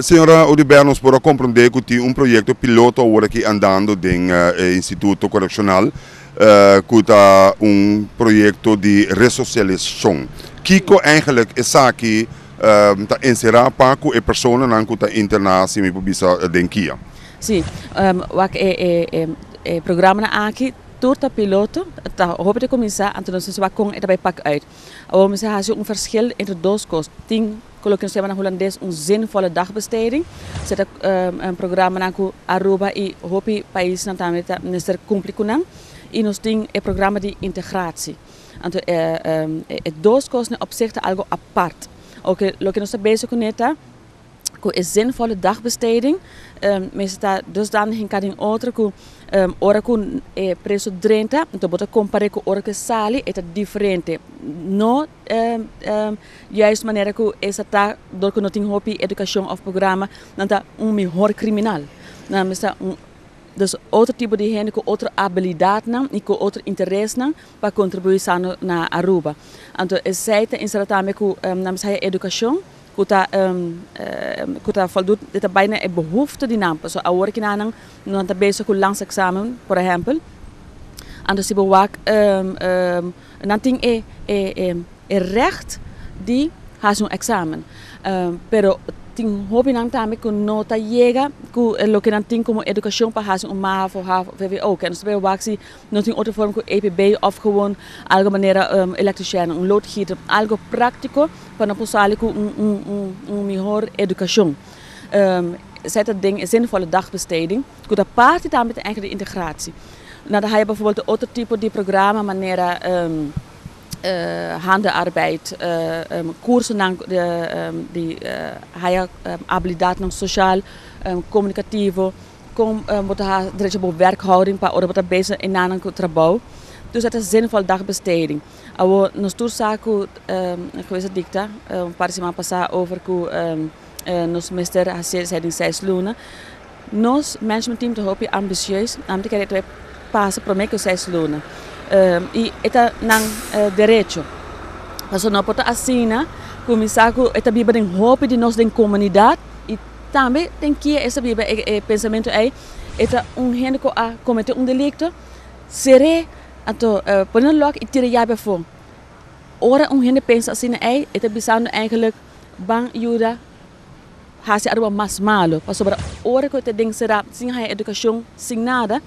Senhora Odibernos, por compreender que tem um projeto piloto agora aqui andando no uh, Instituto Correccional, uh, que está um projeto de ressocialização. Kiko eigenlijk is aqui uh, tá encerrar para que a pessoa não está internada se me pubisa denkia. Sim, um, o é, é, é, programa aqui turta piloto, tá, hoop te começar, en toen ze kom het bij pak uit. We zeggen een verschil in de dooskost. Tien colloquium naar Hollandees een zinvolle dagbesteding. Zet um, een programma naar Aruba i hopi país na tamita minister cumpli kunang. E nos ding e programma di integratie. Anto eh, um, het dooskost op zich algo apart. Ook lo que nos bezig con eta, com é zinvolle dagbesteding. Um, mas está dusdanig in kading outra com um, ora com é preço 30, então bota comparar com ora que sali é diferente. No um, um, juist maneira que essa tá do que não tem hobby educação of programa, não tá um melhor criminal. Não, mas tá um dus outro tipo de gente com outra habilidade não, e com outro interesse não, para contribuir na Aruba. Então, é certo, em também com um, educação, kuta um, uh, kuta voldoet er bijna een behoefte die naam. So awor kinanang no anta bezig ku langs examen por ejemplo ando si bewak um, um, nanting e e e, e recht die has un examen. Um, pero ting hobi nang tame ku nota llega ku eh, lo que nang ting como educación para hacer un MAV of HAV VWO nos veo waxi no ting otra forma ku EPB of gewoon algo manera um, elektricien un loodgieter algo práctico para posali ku un, un, un, un mejor educación. Um, zet dat ding zinvolle dagbesteding ku dat paart daar met de integratie. Nou dan heb je bijvoorbeeld een ander type die programma manera um, uh, handenarbeid, uh, um, koersen naar de, um, die uh, haya um, habilidade no social, um, comunicativo, com um, wat ha direito op werkhouding, ora wat bezig in nanan trabalho. Dus dat is zinvol dagbesteding. Awo nos um, geweest dicta, um paar semana passada over ku nos meester hacer seding seis luna. Nos management team te hopi ambicieus, am te querer passa para mim que seis luna. Uh, e eta nang uh, direito. Paso não pode assina, começar com eta biba den hope de nós den comunidade e também tem que essa biba é, é pensamento aí eta um gente a cometer um delito seré ato uh, ponen logo e tira jabe voor. Ora um gente pensa assim aí eta bisando eigenlijk bang juda hasi arwa mas malo. Paso para ora que te ding será sem a educação sem nada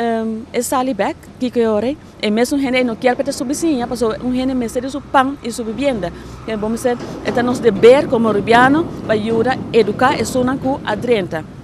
um, sali back que que ore. E mesmo gente não quer para sim passou um gente me ser su pão e su vivienda. Que vamos ser é nos dever como rubiano para ajudar educar e sonar com a drenta